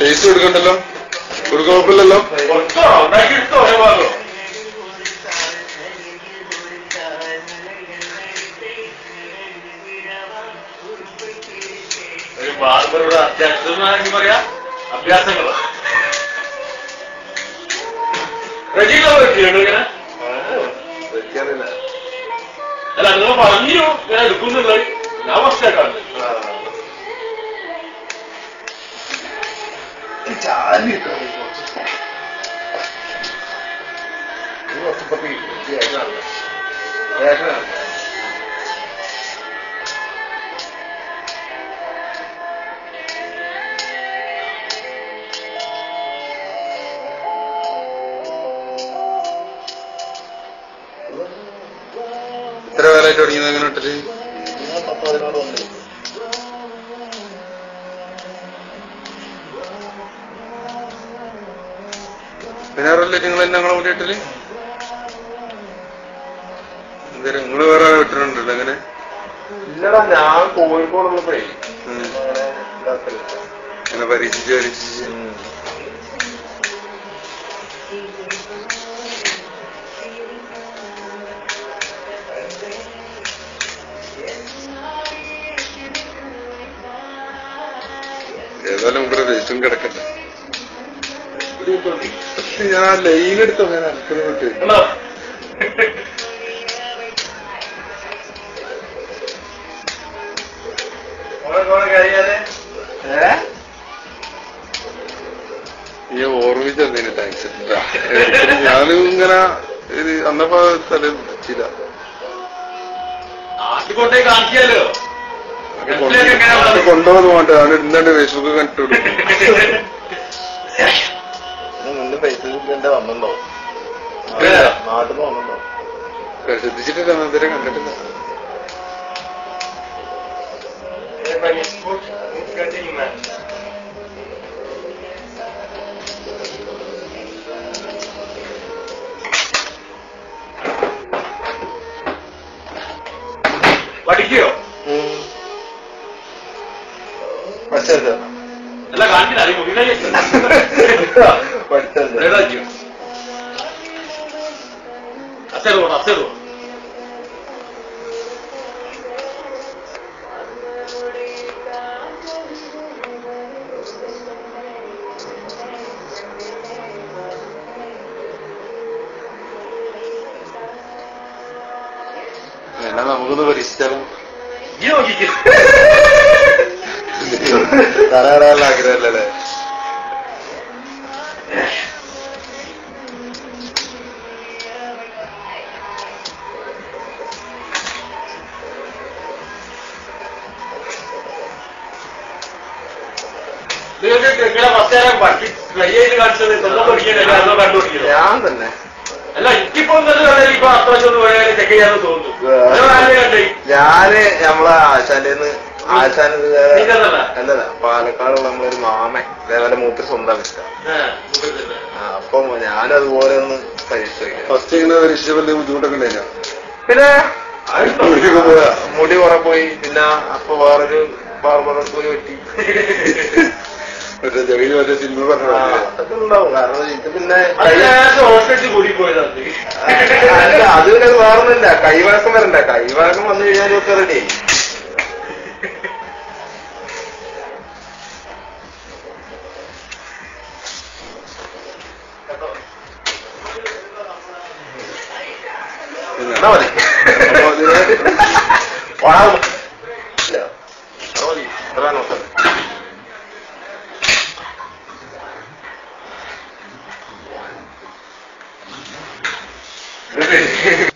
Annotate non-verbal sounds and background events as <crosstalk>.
Taste കൊടുക്കണ്ടല്ലോ? കൊടുക്കാൻ കുഴപ്പമില്ലല്ലോ? ബാർബറുടെ അത്യാവശ്യം പറയാ. അഭ്യാസങ്ങളോ. പറ്റിയുണ്ടോ ഇങ്ങനെ? അല്ല നിങ്ങൾ പറഞ്ഞു? ഞാൻ എടുക്കുന്നുള്ളത് ഞാൻ ഫസ്റ്റായിട്ടാണ് പേരായിട്ട് ഇട്ടോ ഇത് കുറച്ച് ഇപ്പൊ ഏകനാണ് ഏകനാണ് ഇത്ര കാലമായിട്ട് തുടങ്ങിയത് അങ്ങനെ ഇട്ടിട്ട് പത്ത് പതിനാറ് വന്നു പതിനാറല്ലേ നിങ്ങൾ തന്നെ ഞങ്ങളെ കൂടി ഇട്ടില്ലേ എന്തേലും നിങ്ങൾ വേറെ വിട്ടിട്ടുണ്ടല്ലോ അങ്ങനെ? ഇല്ലടാ ഞാൻ കോഴിക്കോടുള്ളപ്പോഴേ. അങ്ങനെ പരീക്ഷിച്ച് പരീക്ഷിച്ച്. ഏതായാലും ഇവിടെ രജിസ്റ്ററും കിടക്കട്ടെ. ഞാൻ ആ ലൈൻ എടുത്ത ഞാൻ ഈ ഓർമ്മിച്ചതിന് താങ്ക്സ് ഞാനും ഇങ്ങനെ ഇത് അന്നപ്പോ തല ചില. നാട്ടിക്കൊണ്ടേ കാണിക്കാലോ? കൊണ്ടുപോകുന്നു വേണ്ട അവന് ഇന്നെ ഫേസ്ബുക്ക് കണ്ടിട്ട് <laughs> ഫേസ്ബുക്കിൽ എന്റെ വന്നിട്ടുണ്ടോ? ഇല്ല. നാട്ടിൽ നിന്ന് ശ്രദ്ധിച്ചിട്ടില്ല അന്നേരം കണ്ടിട്ടില്ല. പഠിക്കോ പഠിച്ചത് അല്ല കാണിക്കില്ല അത് <laughs> പഠിച്ചത് Aferin ona, aferin. Ama bunu böyle istemem. Niye o gidiyor? <laughs> Tarararlar girerlere. <laughs> നിങ്ങൾക്ക് നിങ്ങളെ ഫസ്റ്റ് പഠി ട്രൈ ചെയ്ത് കാണിച്ചത് സ്വന്തം പഠിക്കാനല്ല അതോ കണ്ടുപിടിക്കുന്നത് ഞാൻ തന്നെ. അല്ല എനിക്കിപ്പോ ഒന്നും കണ്ടാൽ ഇപ്പൊ അത്യാവശ്യം ഒന്ന് പോയാൽ ചെക്ക് ചെയ്യാന്ന് തോന്നുന്നു. ഞാൻ നമ്മളെ ആശാന്റെന്ന് ആശാൻ നീന്തലല്ല? അല്ലല്ല പാലക്കാടുള്ള നമ്മളൊരു മാമൻ. ഇതേപോലെ മൂപ്പര് സ്വന്തം ഇഷ്ടം അപ്പൊ ഞാനതുപോലെ അതുപോലെ ഒന്ന് പരീക്ഷ ഫസ്റ്റ് ഇങ്ങനെ ബുദ്ധിമുട്ടൊക്കെ ഉണ്ടായില്ല പിന്നെ? മുടി കുറെ പോയി. പിന്നെ അപ്പൊ വേറൊരു ബാർബർ പോയി പറ്റി മറ്റേ ചെറിയ മറ്റേ സിനിമ പറഞ്ഞ അതൊക്കെ ഉണ്ടാവും. കാരണം ഇത് പിന്നെ ഹോസ്പിറ്റലിൽ കൂടി പോയതാണ് അല്ല, അത് പിന്നെ മാറുന്നില്ല കൈവാസം വരണ്ട? കൈവാസം വന്നു കഴിഞ്ഞാലും ഒക്കെ റെഡി എന്നാ മതി. Perfecto.